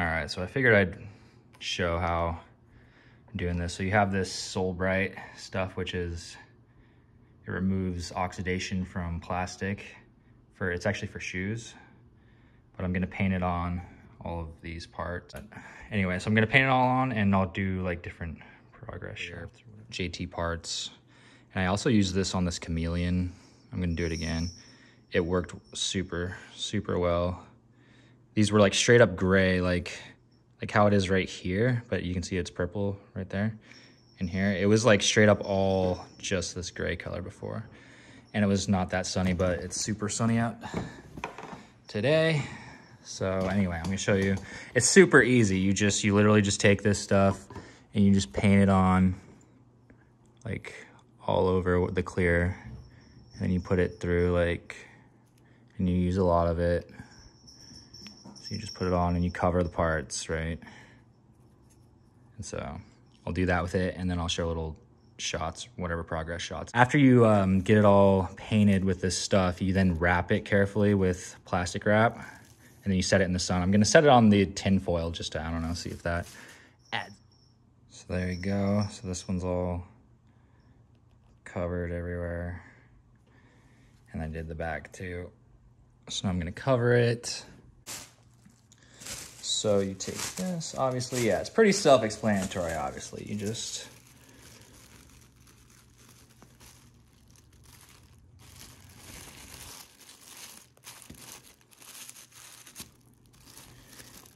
All right, so I figured I'd show how I'm doing this. So you have this Sole Bright stuff, which is, it removes oxidation from plastic for, it's actually for shoes, but I'm gonna paint it on all of these parts. But anyway, so I'm gonna paint it all on and I'll do like different progress shafts, JT parts. And I also use this on this chameleon. I'm gonna do it again. It worked super, super well. These were like straight up gray, like like how it is right here, but you can see it's purple right there in here. It was like straight up all just this gray color before. And it was not that sunny, but it's super sunny out today. So anyway, I'm gonna show you. It's super easy. You just, you literally just take this stuff and you just paint it on like all over the clear. And then you put it through like, and you use a lot of it. So you just put it on and you cover the parts, right? And so I'll do that with it and then I'll show little shots, whatever progress shots. After you um, get it all painted with this stuff, you then wrap it carefully with plastic wrap and then you set it in the sun. I'm gonna set it on the tin foil just to, I don't know, see if that adds. So there you go. So this one's all covered everywhere. And I did the back too. So I'm gonna cover it. So you take this, obviously, yeah, it's pretty self-explanatory, obviously. You just,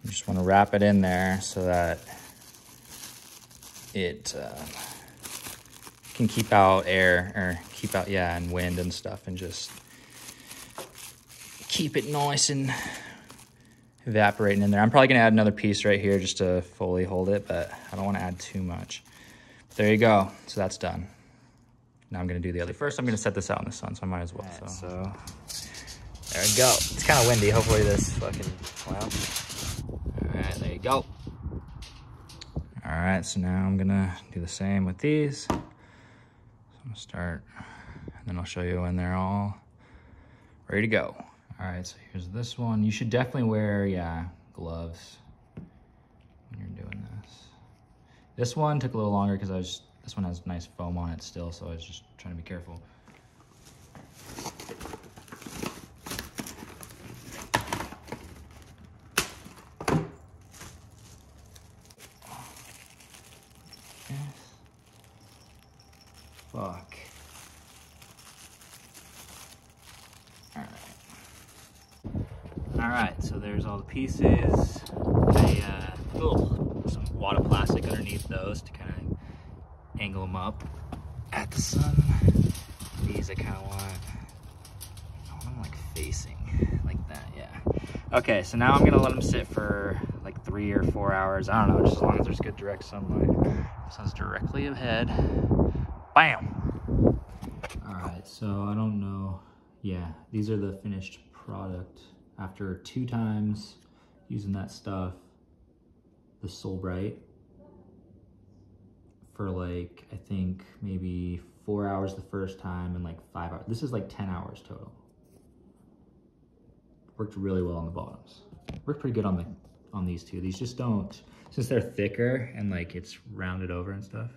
you just wanna wrap it in there so that it uh, can keep out air, or keep out, yeah, and wind and stuff, and just keep it nice and evaporating in there. I'm probably gonna add another piece right here just to fully hold it, but I don't wanna add too much. There you go, so that's done. Now I'm gonna do the other. First, I'm gonna set this out in the sun, so I might as well. Right, so. so there we go. It's kind of windy. Hopefully this fucking cloud. All right, there you go. All right, so now I'm gonna do the same with these. So I'm gonna start, and then I'll show you when they're all ready to go. All right, so here's this one. You should definitely wear, yeah, gloves when you're doing this. This one took a little longer because I was, this one has nice foam on it still, so I was just trying to be careful. Fuck. Alright, so there's all the pieces. I uh, ugh, some wad of plastic underneath those to kind of angle them up at the sun. These I kind of want, I want them like facing like that, yeah. Okay, so now I'm gonna let them sit for like three or four hours. I don't know, just as long as there's good direct sunlight. Sun's directly ahead. Bam! All right, so I don't know. Yeah, these are the finished product after two times using that stuff, the Sole Bright, for like, I think maybe four hours the first time and like five hours. This is like 10 hours total. Worked really well on the bottoms. Worked pretty good on the on these two. These just don't, since they're thicker and like it's rounded over and stuff,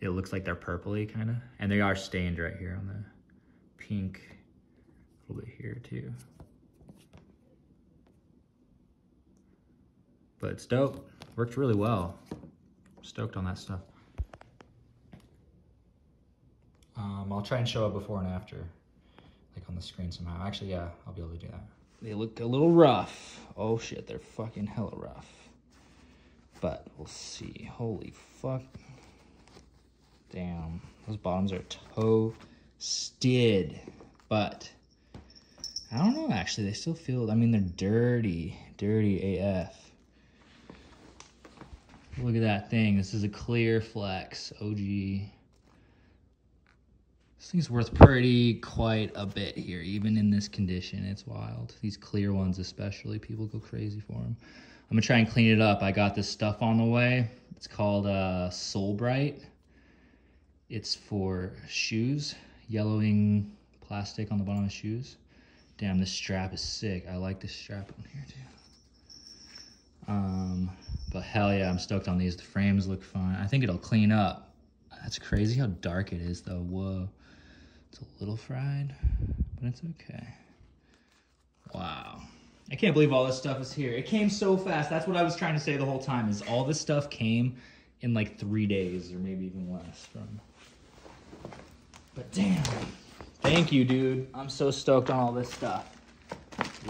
it looks like they're purpley kind of. And they are stained right here on the pink, a little bit here too. But it's dope. Worked really well. Stoked on that stuff. Um, I'll try and show it before and after, like on the screen somehow. Actually, yeah, I'll be able to do that. They look a little rough. Oh shit, they're fucking hella rough. But we'll see. Holy fuck. Damn, those bottoms are toasted. But I don't know actually, they still feel, I mean, they're dirty, dirty AF. Look at that thing. This is a clear flex OG. This thing's worth pretty quite a bit here, even in this condition. It's wild. These clear ones especially, people go crazy for them. I'm gonna try and clean it up. I got this stuff on the way. It's called uh, Sole Bright. It's for shoes, yellowing plastic on the bottom of shoes. Damn, this strap is sick. I like this strap on here too. Um, But hell yeah, I'm stoked on these. The frames look fine. I think it'll clean up. That's crazy how dark it is though. Whoa. It's a little fried, but it's okay. Wow. I can't believe all this stuff is here. It came so fast. That's what I was trying to say the whole time is all this stuff came in like three days or maybe even less from. But damn. Thank you, dude. I'm so stoked on all this stuff.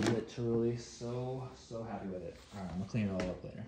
Literally so, so happy with it. All right, I'm gonna clean it all up later.